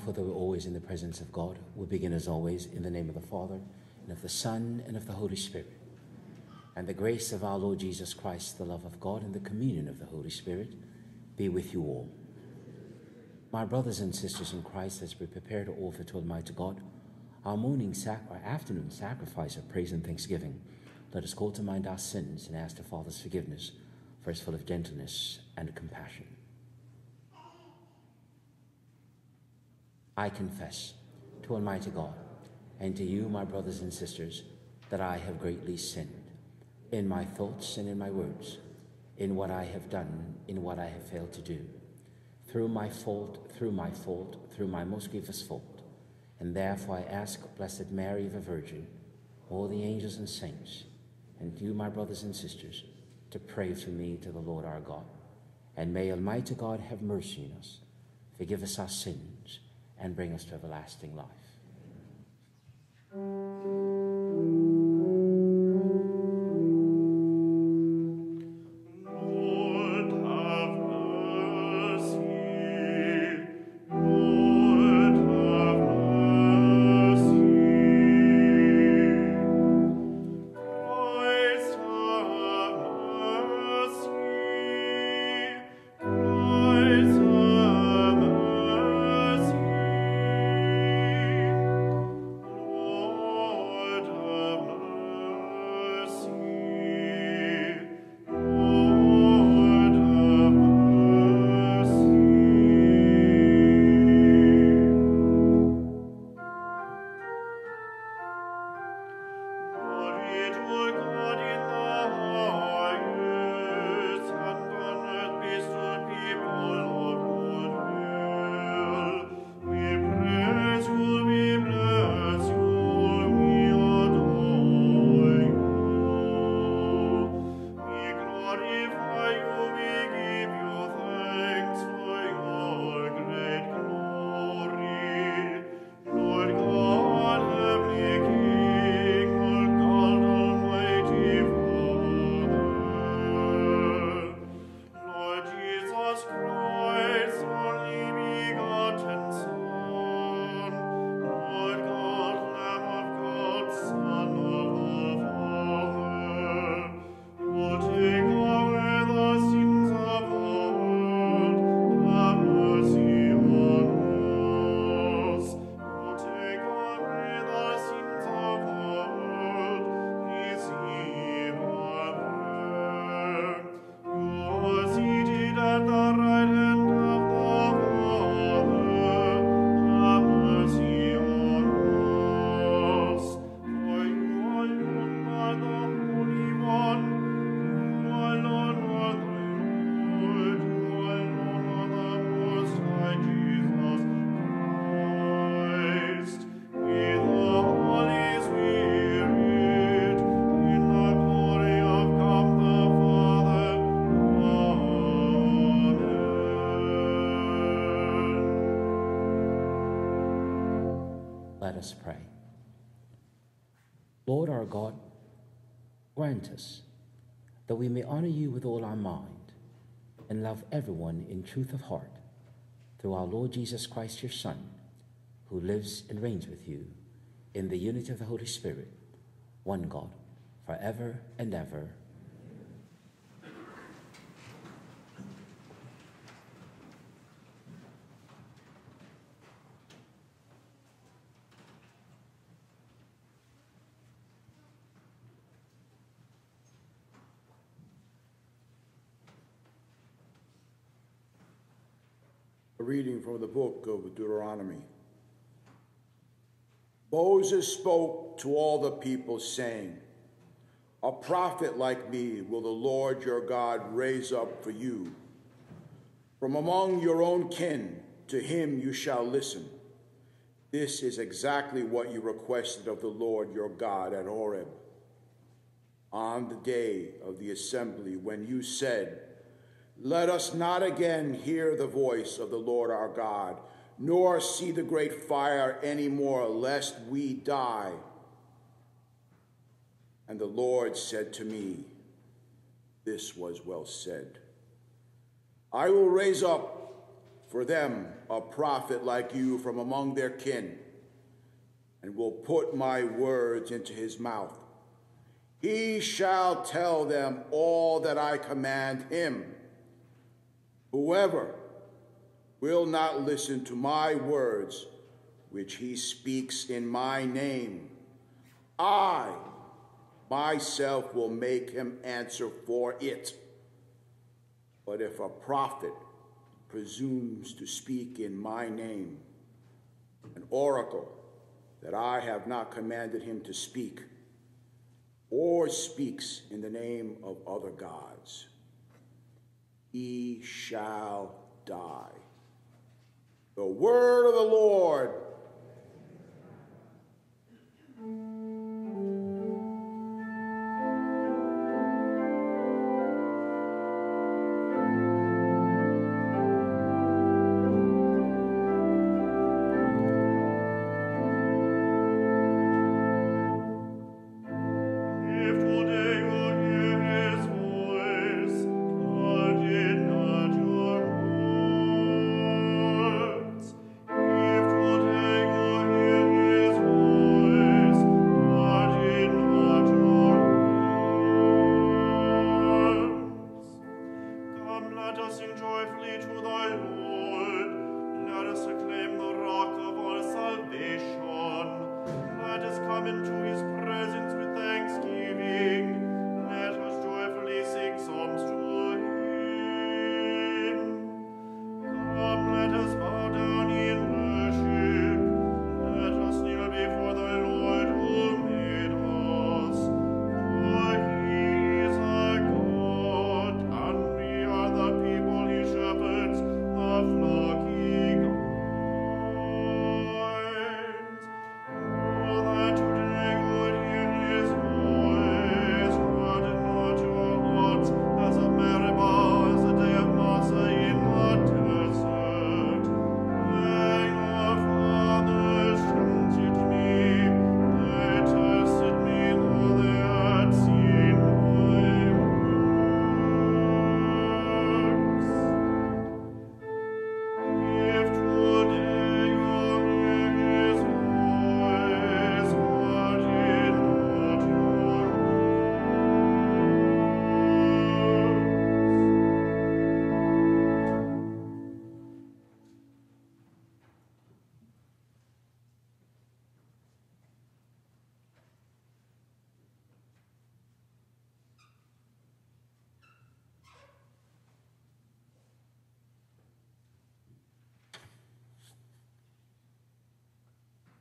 mindful that we're always in the presence of God, we begin as always in the name of the Father, and of the Son, and of the Holy Spirit. And the grace of our Lord Jesus Christ, the love of God, and the communion of the Holy Spirit be with you all. My brothers and sisters in Christ, as we prepare to offer to Almighty God our morning sac- our afternoon sacrifice of praise and thanksgiving, let us call to mind our sins and ask the Father's forgiveness, for His full of gentleness and compassion. I confess to Almighty God and to you, my brothers and sisters, that I have greatly sinned in my thoughts and in my words, in what I have done, in what I have failed to do, through my fault, through my fault, through my most grievous fault. And therefore I ask Blessed Mary, the Virgin, all the angels and saints, and you, my brothers and sisters, to pray for me to the Lord our God. And may Almighty God have mercy on us, forgive us our sins, and bring us to everlasting life. Our God, grant us that we may honor you with all our mind and love everyone in truth of heart through our Lord Jesus Christ, your Son, who lives and reigns with you in the unity of the Holy Spirit, one God, forever and ever. A reading from the book of Deuteronomy. Moses spoke to all the people, saying, A prophet like me will the Lord your God raise up for you. From among your own kin, to him you shall listen. This is exactly what you requested of the Lord your God at Horeb. On the day of the assembly, when you said, let us not again hear the voice of the Lord our God, nor see the great fire any more, lest we die. And the Lord said to me, This was well said. I will raise up for them a prophet like you from among their kin, and will put my words into his mouth. He shall tell them all that I command him. Whoever will not listen to my words, which he speaks in my name, I myself will make him answer for it. But if a prophet presumes to speak in my name, an oracle that I have not commanded him to speak, or speaks in the name of other gods, he shall die. The word of the Lord.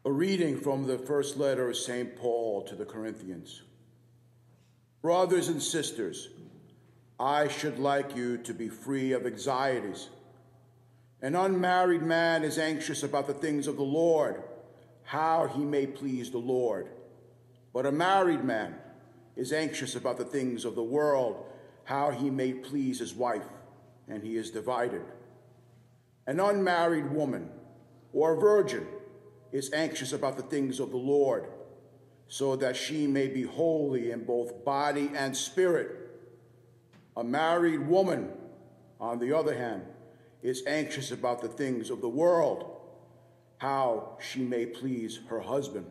A reading from the first letter of St. Paul to the Corinthians. Brothers and sisters, I should like you to be free of anxieties. An unmarried man is anxious about the things of the Lord, how he may please the Lord. But a married man is anxious about the things of the world, how he may please his wife, and he is divided. An unmarried woman or a virgin is anxious about the things of the Lord, so that she may be holy in both body and spirit. A married woman, on the other hand, is anxious about the things of the world, how she may please her husband.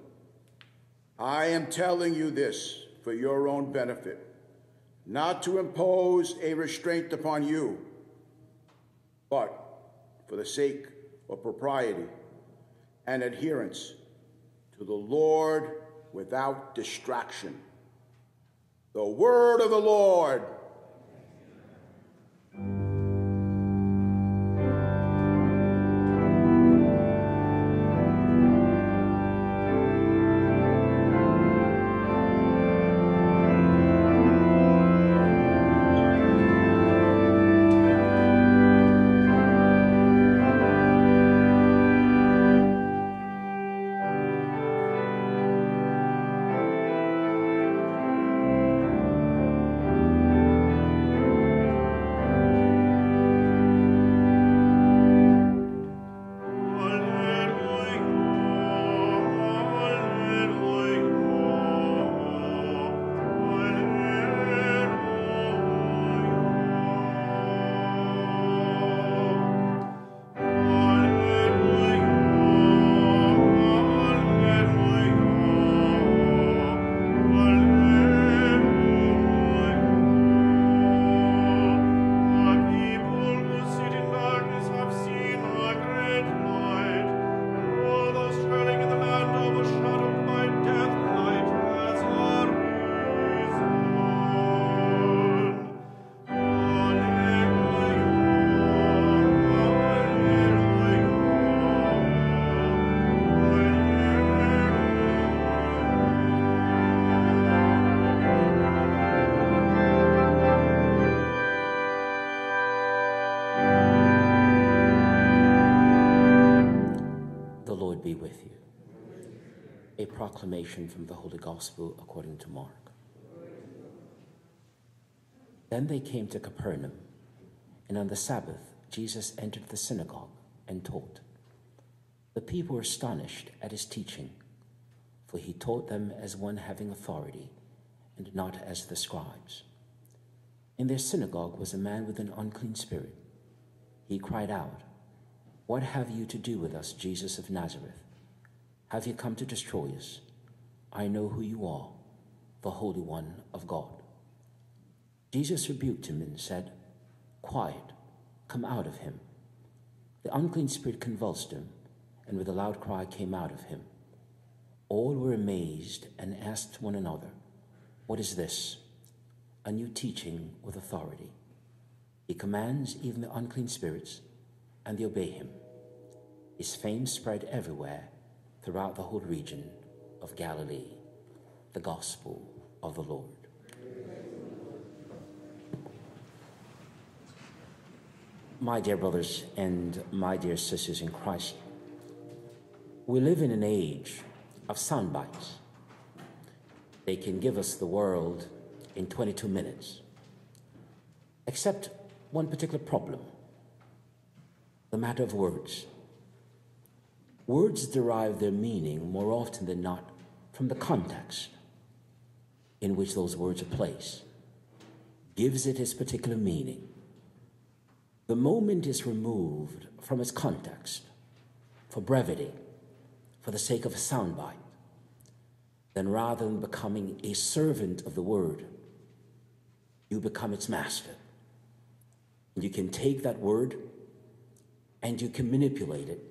I am telling you this for your own benefit, not to impose a restraint upon you, but for the sake of propriety and adherence to the Lord without distraction. The word of the Lord. Proclamation from the Holy Gospel according to Mark. Then they came to Capernaum, and on the Sabbath Jesus entered the synagogue and taught. The people were astonished at his teaching, for he taught them as one having authority, and not as the scribes. In their synagogue was a man with an unclean spirit. He cried out, What have you to do with us, Jesus of Nazareth? Have you come to destroy us? I know who you are, the Holy One of God. Jesus rebuked him and said, Quiet, come out of him. The unclean spirit convulsed him, and with a loud cry came out of him. All were amazed and asked one another, What is this? A new teaching with authority. He commands even the unclean spirits, and they obey him. His fame spread everywhere throughout the whole region of Galilee. The Gospel of the Lord. My dear brothers and my dear sisters in Christ, we live in an age of sound bites. They can give us the world in 22 minutes, except one particular problem the matter of words. Words derive their meaning more often than not from the context in which those words are placed, gives it its particular meaning. The moment is removed from its context for brevity, for the sake of a soundbite, then rather than becoming a servant of the word, you become its master. You can take that word and you can manipulate it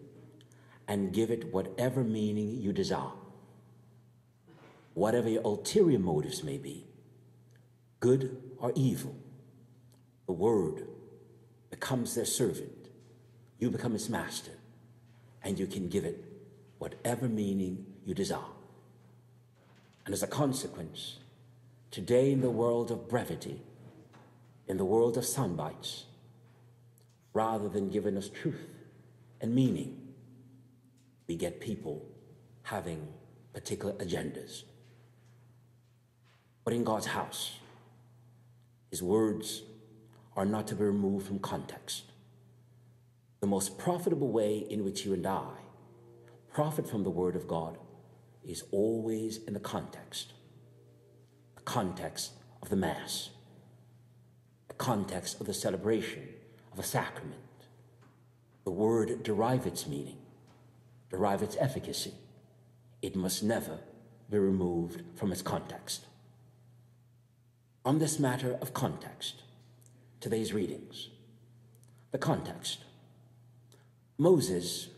and give it whatever meaning you desire. Whatever your ulterior motives may be, good or evil, the word becomes their servant. You become its master, and you can give it whatever meaning you desire. And as a consequence, today in the world of brevity, in the world of soundbites, rather than giving us truth and meaning, we get people having particular agendas. But in God's house, His words are not to be removed from context. The most profitable way in which you and I profit from the Word of God is always in the context the context of the Mass, the context of the celebration of a sacrament. The Word derive its meaning, derive its efficacy. It must never be removed from its context. On this matter of context, today's readings. The context Moses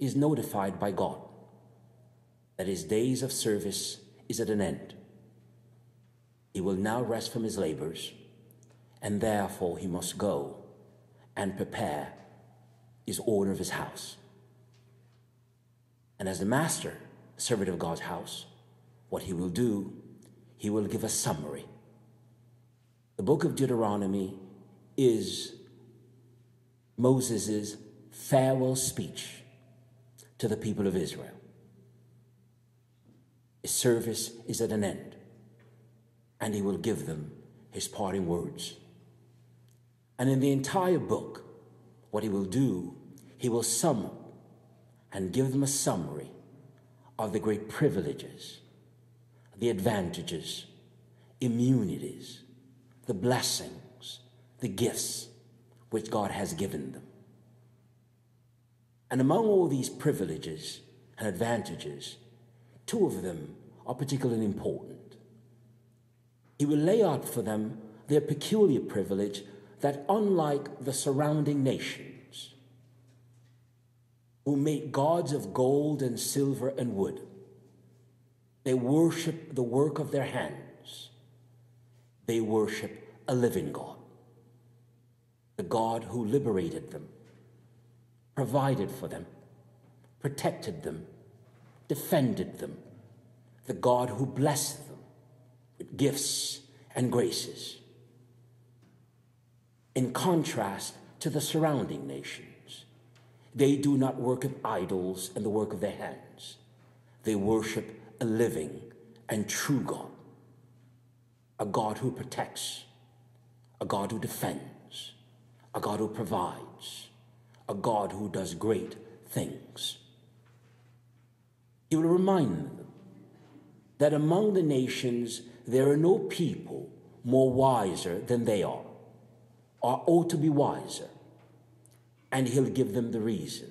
is notified by God that his days of service is at an end. He will now rest from his labors, and therefore he must go and prepare his order of his house. And as the master, servant of God's house, what he will do, he will give a summary. The book of Deuteronomy is Moses' farewell speech to the people of Israel. His service is at an end, and he will give them his parting words. And in the entire book, what he will do, he will sum and give them a summary of the great privileges, the advantages, immunities, the blessings the gifts which God has given them. And among all these privileges and advantages, two of them are particularly important. He will lay out for them their peculiar privilege that, unlike the surrounding nations, who make gods of gold and silver and wood, they worship the work of their hands, they worship a living God the God who liberated them, provided for them, protected them, defended them, the God who blessed them with gifts and graces. In contrast to the surrounding nations, they do not worship idols and the work of their hands. They worship a living and true God, a God who protects, a God who defends, a God who provides, a God who does great things. He will remind them that among the nations there are no people more wiser than they are, or ought to be wiser, and he'll give them the reason.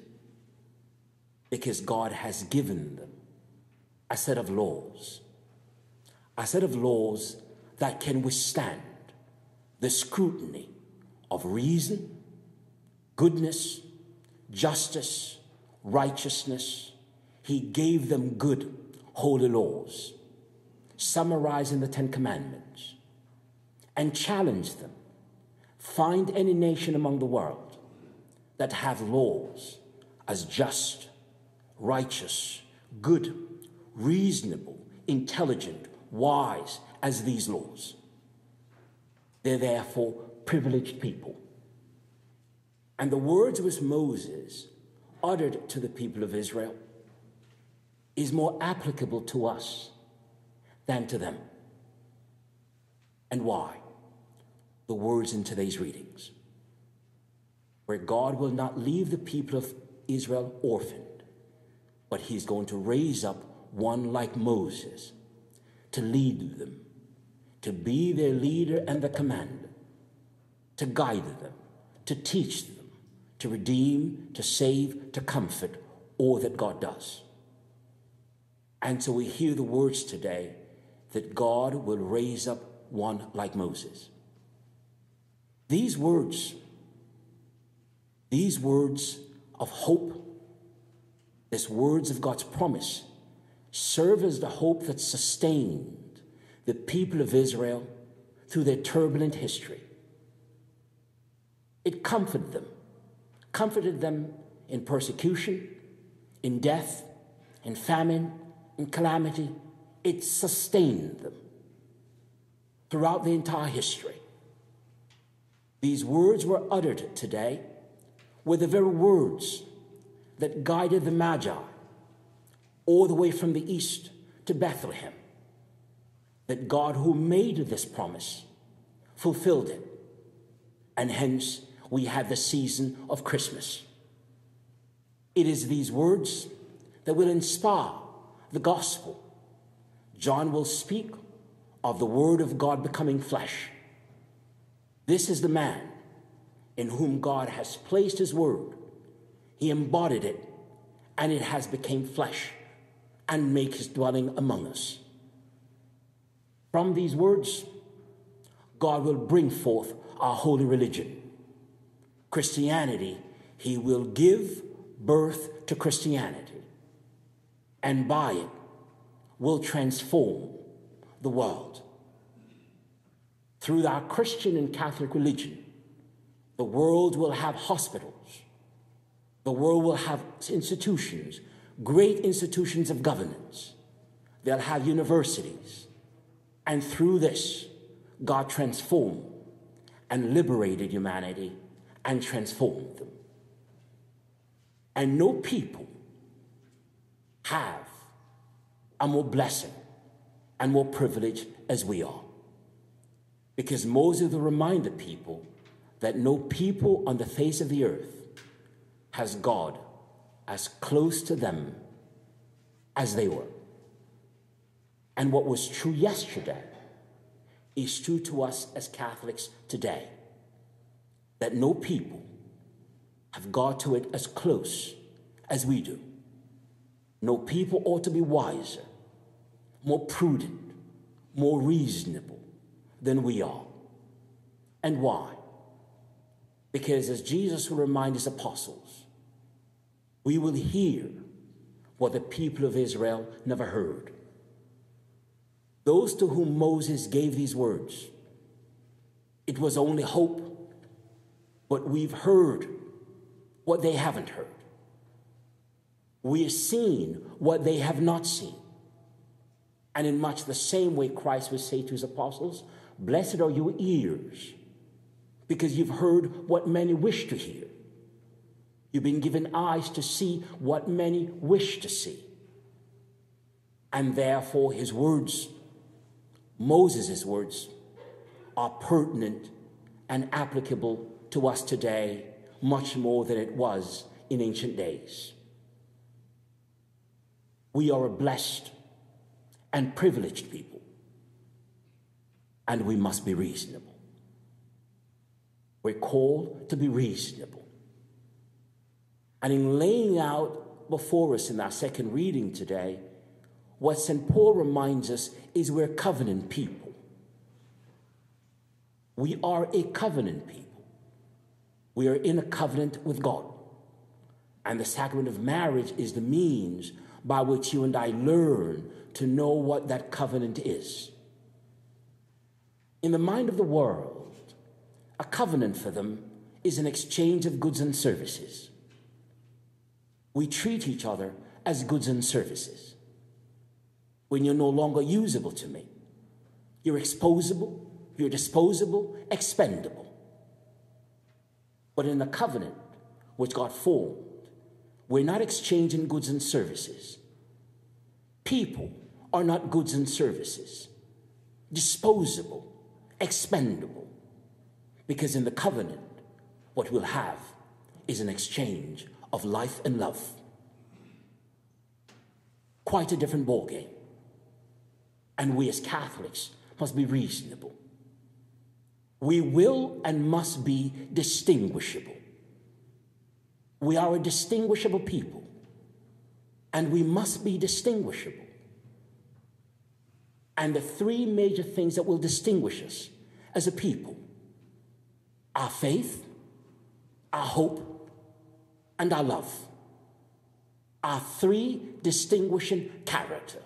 Because God has given them a set of laws, a set of laws that can withstand the scrutiny of reason, goodness, justice, righteousness. He gave them good, holy laws, summarizing the Ten Commandments, and challenged them. Find any nation among the world that have laws as just, righteous, good, reasonable, intelligent, wise as these laws. They're therefore privileged people. And the words which Moses uttered to the people of Israel is more applicable to us than to them. And why? The words in today's readings, where God will not leave the people of Israel orphaned, but He's going to raise up one like Moses to lead them, to be their leader and the commander, to guide them, to teach them, to redeem, to save, to comfort all that God does. And so we hear the words today that God will raise up one like Moses. These words, these words of hope, these words of God's promise, serve as the hope that sustained the people of Israel through their turbulent history. It comforted them, comforted them in persecution, in death, in famine, in calamity. It sustained them throughout the entire history. These words were uttered today were the very words that guided the Magi all the way from the east to Bethlehem. That God, who made this promise, fulfilled it. And hence, we have the season of Christmas. It is these words that will inspire the gospel. John will speak of the word of God becoming flesh. This is the man in whom God has placed his word. He embodied it, and it has become flesh and make his dwelling among us. From these words, God will bring forth our holy religion. Christianity, he will give birth to Christianity, and by it will transform the world. Through our Christian and Catholic religion, the world will have hospitals, the world will have institutions great institutions of governance. They'll have universities. And through this, God transformed and liberated humanity and transformed them. And no people have a more blessing and more privilege as we are. Because Moses will remind the people that no people on the face of the earth has God as close to them as they were. And what was true yesterday is true to us as Catholics today that no people have got to it as close as we do. No people ought to be wiser, more prudent, more reasonable than we are. And why? Because as Jesus will remind his apostles, we will hear what the people of Israel never heard. Those to whom Moses gave these words, it was only hope, but we've heard what they haven't heard. We have seen what they have not seen. And in much the same way, Christ would say to his apostles, Blessed are your ears, because you've heard what many wish to hear. You've been given eyes to see what many wish to see. And therefore, his words, Moses' words, are pertinent and applicable to us today much more than it was in ancient days. We are a blessed and privileged people, and we must be reasonable. We're called to be reasonable. And in laying out before us in our second reading today, what St. Paul reminds us is we're covenant people. We are a covenant people. We are in a covenant with God. And the sacrament of marriage is the means by which you and I learn to know what that covenant is. In the mind of the world, a covenant for them is an exchange of goods and services. We treat each other as goods and services. When you're no longer usable to me, you're exposable, you're disposable, expendable. But in the covenant which God formed, we're not exchanging goods and services. People are not goods and services, disposable, expendable. Because in the covenant, what we'll have is an exchange of life and love. Quite a different ballgame. And we as Catholics must be reasonable. We will and must be distinguishable. We are a distinguishable people, and we must be distinguishable. And the three major things that will distinguish us as a people our faith, our hope, and our love are three distinguishing character.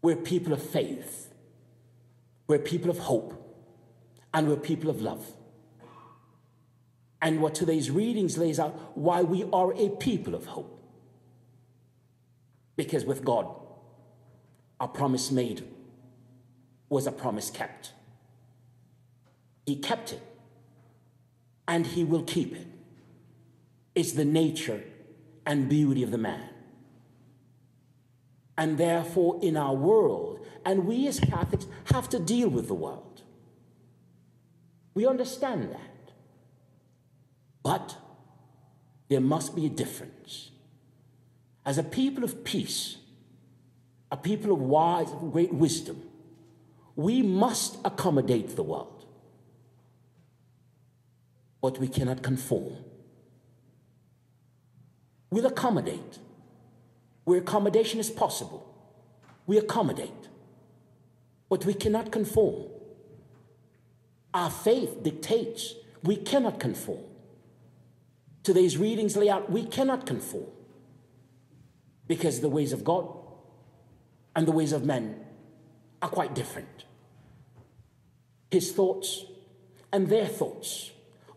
We're people of faith, we're people of hope, and we're people of love. And what today's readings lays out why we are a people of hope. Because with God, a promise made was a promise kept. He kept it, and He will keep it. It's the nature and beauty of the man. And therefore, in our world, and we as Catholics have to deal with the world. We understand that. But there must be a difference. As a people of peace, a people of wise, great wisdom, we must accommodate the world. But we cannot conform. We'll accommodate. Where accommodation is possible, we accommodate. But we cannot conform. Our faith dictates we cannot conform. Today's readings lay out we cannot conform because the ways of God and the ways of men are quite different. His thoughts and their thoughts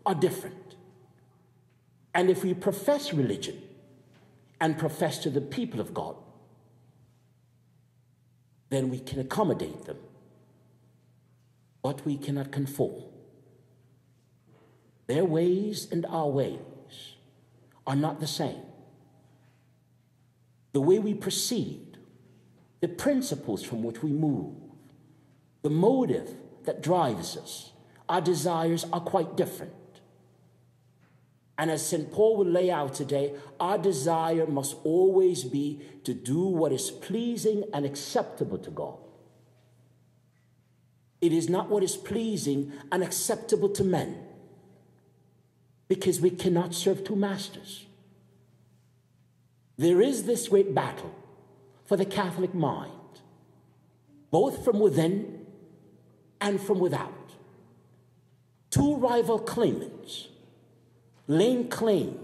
are different. And if we profess religion and profess to the people of God, then we can accommodate them, but we cannot conform. Their ways and our ways are not the same. The way we proceed, the principles from which we move, the motive that drives us, our desires are quite different. And as St. Paul will lay out today, our desire must always be to do what is pleasing and acceptable to God. It is not what is pleasing and acceptable to men, because we cannot serve two masters. There is this great battle for the Catholic mind, both from within and from without. Two rival claimants laying claim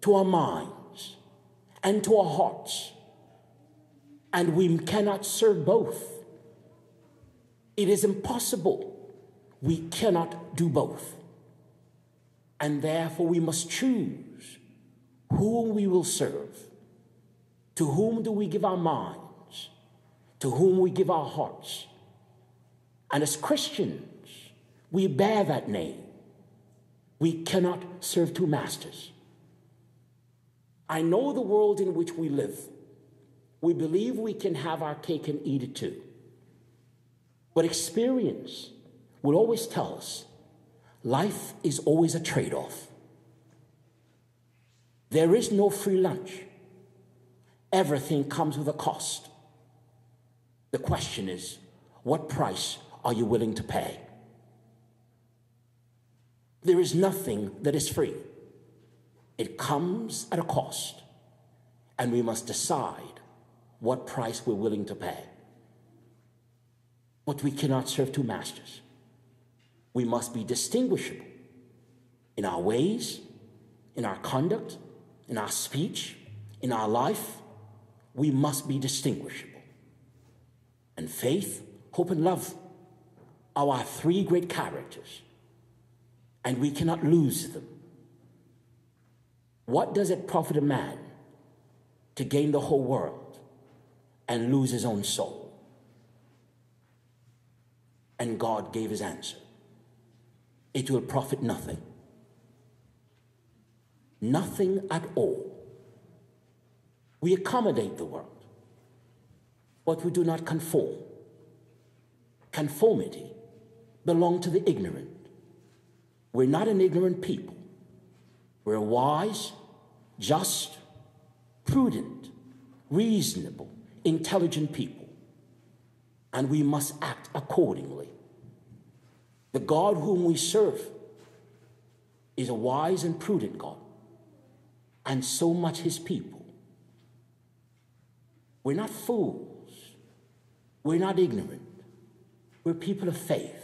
to our minds and to our hearts, and we cannot serve both. It is impossible. We cannot do both. And therefore, we must choose whom we will serve. To whom do we give our minds? To whom we give our hearts? And as Christians, we bear that name. We cannot serve two masters. I know the world in which we live we believe we can have our cake and eat it too. But experience will always tell us life is always a trade off. There is no free lunch, everything comes with a cost. The question is, what price are you willing to pay? There is nothing that is free. It comes at a cost, and we must decide what price we're willing to pay. But we cannot serve two masters. We must be distinguishable in our ways, in our conduct, in our speech, in our life. We must be distinguishable. And faith, hope, and love are our three great characters, and we cannot lose them. What does it profit a man to gain the whole world and lose his own soul? And God gave his answer it will profit nothing. Nothing at all. We accommodate the world, but we do not conform. Conformity belongs to the ignorant. We're not an ignorant people. We're wise, just, prudent, reasonable, intelligent people. And we must act accordingly. The God whom we serve is a wise and prudent God, and so much his people. We're not fools, we're not ignorant, we're people of faith.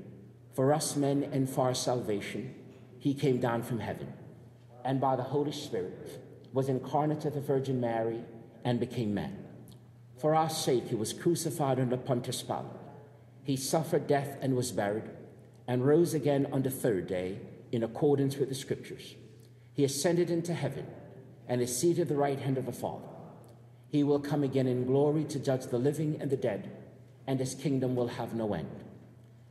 For us men and for our salvation, he came down from heaven and by the Holy Spirit was incarnate of the Virgin Mary and became man. For our sake, he was crucified under Pontius Pilate. He suffered death and was buried, and rose again on the third day in accordance with the Scriptures. He ascended into heaven and is seated at the right hand of the Father. He will come again in glory to judge the living and the dead, and his kingdom will have no end.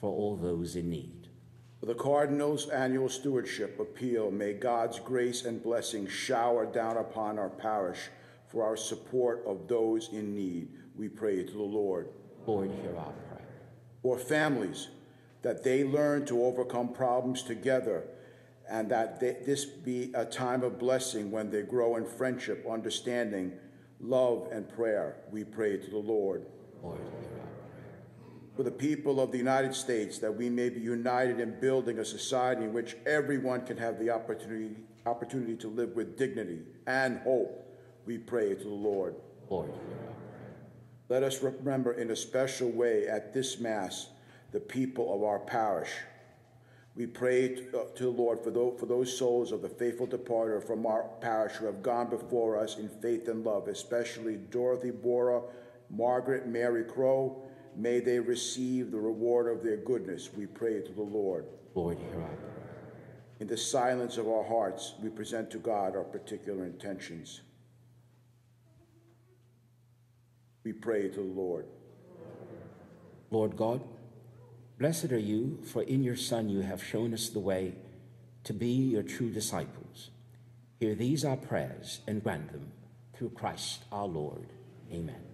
for all those in need. For the Cardinal's annual stewardship appeal, may God's grace and blessing shower down upon our parish for our support of those in need. We pray to the Lord. Lord, hear our prayer. For families, that they learn to overcome problems together and that they, this be a time of blessing when they grow in friendship, understanding, love, and prayer. We pray to the Lord. Lord, hear our prayer. For the people of the United States, that we may be united in building a society in which everyone can have the opportunity, opportunity to live with dignity and hope. We pray to the Lord. Lord, hear our prayer. Let us remember in a special way at this Mass the people of our parish. We pray to, uh, to the Lord for those, for those souls of the faithful departed from our parish who have gone before us in faith and love, especially Dorothy Bora, Margaret Mary Crow, May they receive the reward of their goodness, we pray to the Lord. Lord, hear our prayer. In the silence of our hearts, we present to God our particular intentions. We pray to the Lord. Lord God, blessed are you, for in your Son you have shown us the way to be your true disciples. Hear these our prayers and grant them through Christ our Lord. Amen.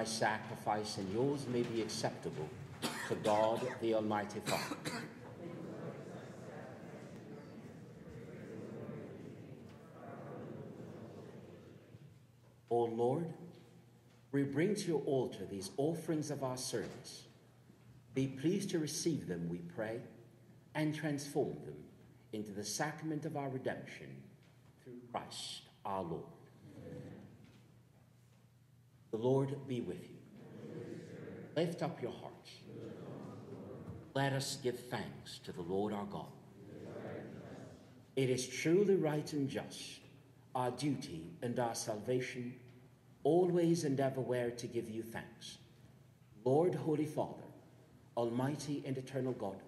My sacrifice and yours may be acceptable to God the Almighty Father. O Lord, we bring to your altar these offerings of our service. Be pleased to receive them, we pray, and transform them into the sacrament of our redemption through Christ our Lord. The Lord be with you. Lift up your hearts. Let us give thanks to the Lord our God. It is truly right and just, our duty and our salvation, always and everywhere to give you thanks. Lord, Holy Father, Almighty and eternal God,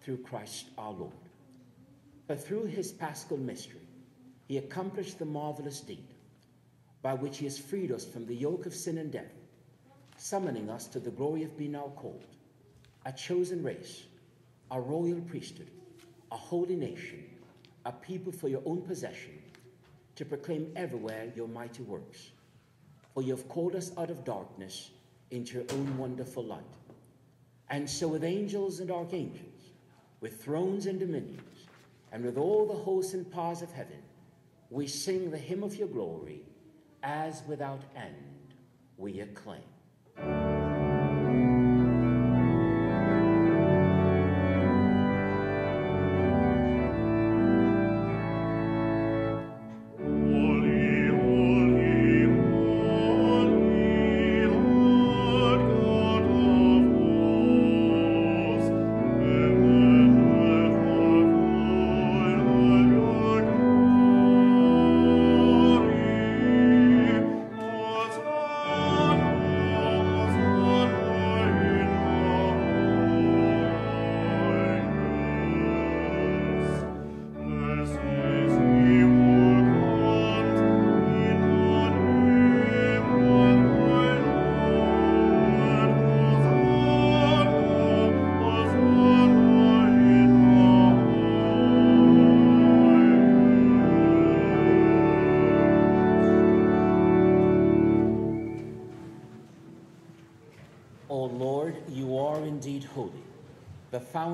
through Christ our Lord. For through his paschal mystery, he accomplished the marvelous deed by which he has freed us from the yoke of sin and death, summoning us to the glory of being now called, a chosen race, a royal priesthood, a holy nation, a people for your own possession, to proclaim everywhere your mighty works. For you have called us out of darkness into your own wonderful light. And so, with angels and archangels, with thrones and dominions, and with all the hosts and powers of heaven, we sing the hymn of your glory, as without end we acclaim.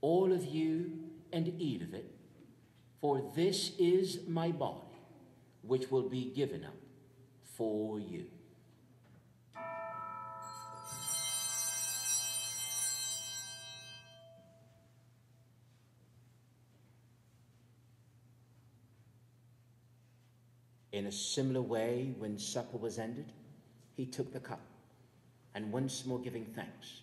all of you, and eat of it, for this is my body, which will be given up for you. In a similar way, when supper was ended, he took the cup, and once more giving thanks,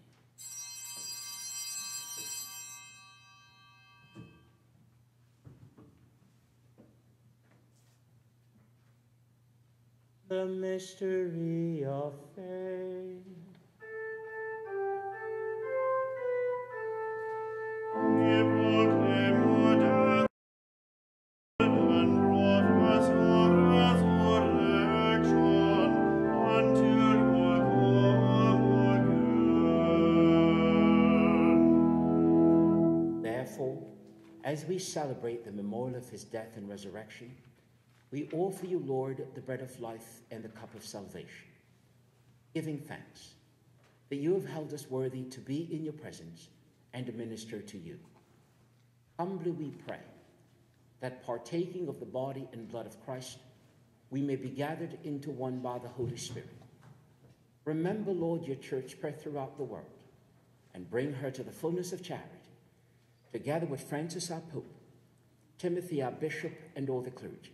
The mystery of faith. Therefore, as we celebrate the memorial of his death and resurrection, we offer you, Lord, the bread of life and the cup of salvation, giving thanks that you have held us worthy to be in your presence and to minister to you. Humbly we pray that partaking of the body and blood of Christ, we may be gathered into one by the Holy Spirit. Remember, Lord, your church spread throughout the world and bring her to the fullness of charity together with Francis our Pope, Timothy our Bishop, and all the clergy.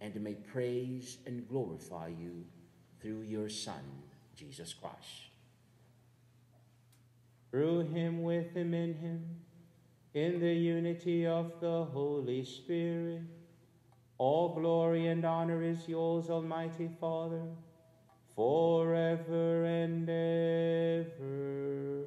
and may praise and glorify you through your Son, Jesus Christ. Through him, with him, in him, in the unity of the Holy Spirit, all glory and honor is yours, Almighty Father, forever and ever.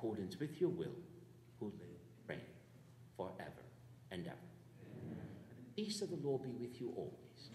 accordance with your will, who live reign forever and ever. The peace of the Lord be with you always.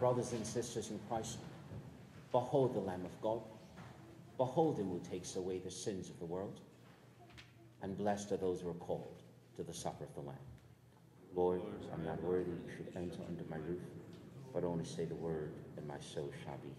Brothers and sisters in Christ, behold the Lamb of God. Behold him who takes away the sins of the world. And blessed are those who are called to the supper of the Lamb. Lord, I'm not worthy you should enter under my roof, but only say the word, and my soul shall be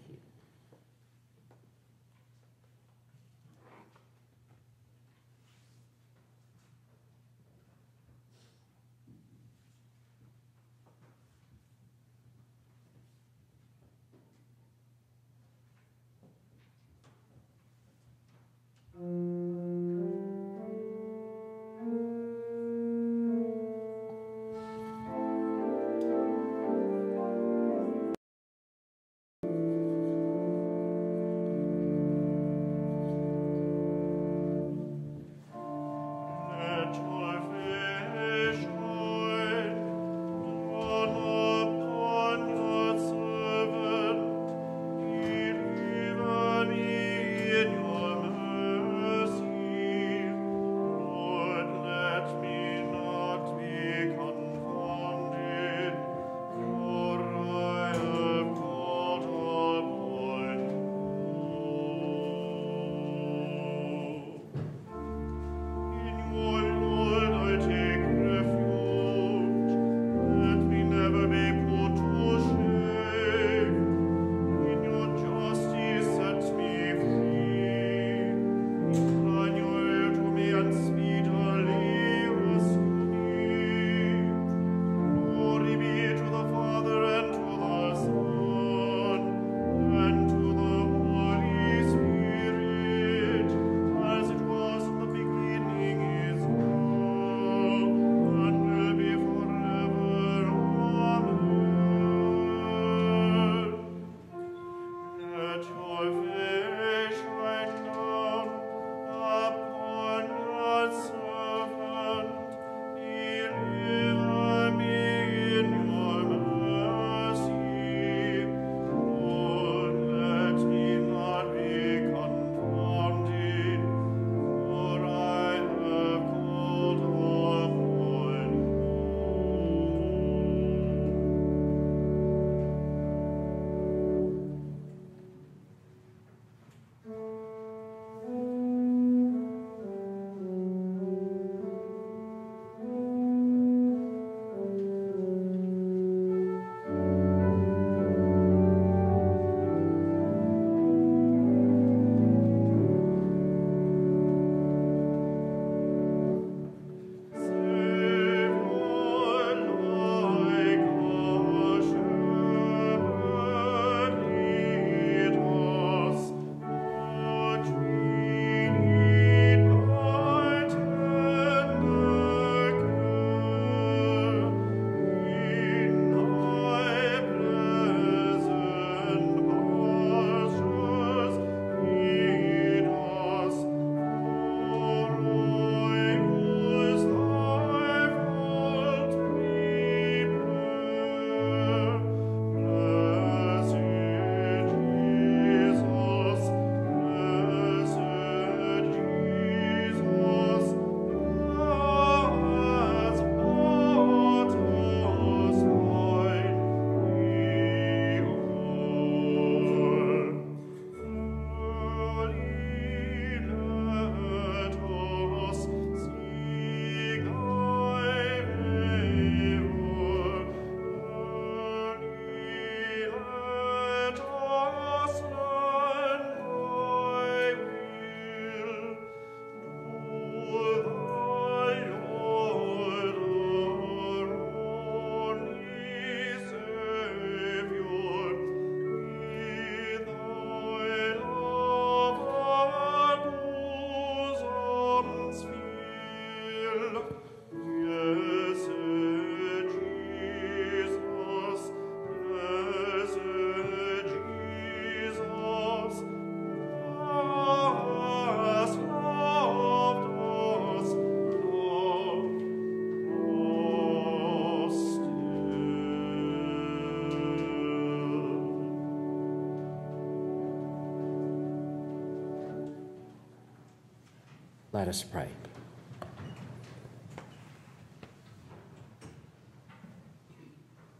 Let us pray.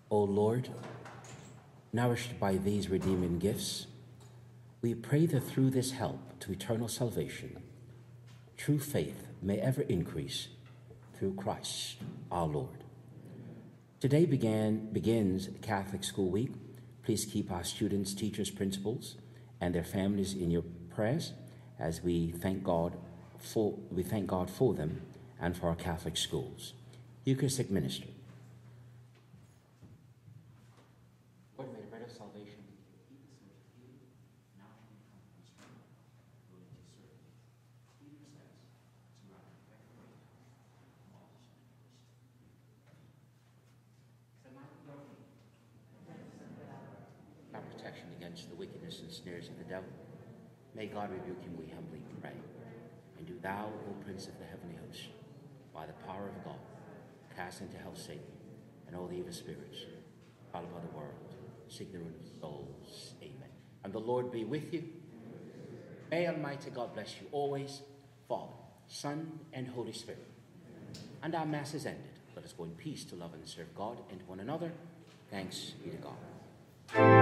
O Lord, nourished by these redeeming gifts, we pray that through this help to eternal salvation, true faith may ever increase through Christ our Lord. Today began, begins Catholic School Week. Please keep our students, teachers, principals, and their families in your prayers as we thank God for we thank God for them and for our Catholic schools. Eucharistic ministry. Lord, may the bread of salvation our protection against the wickedness and snares of the devil. May God rebuke him, we humbly pray. And do thou, O Prince of the heavenly host, by the power of God, cast into hell Satan and all the evil spirits all about the ruin souls. Amen. And the Lord be with you. May Almighty God bless you always, Father, Son, and Holy Spirit. And our Mass is ended. Let us go in peace to love and serve God and one another. Thanks be to God.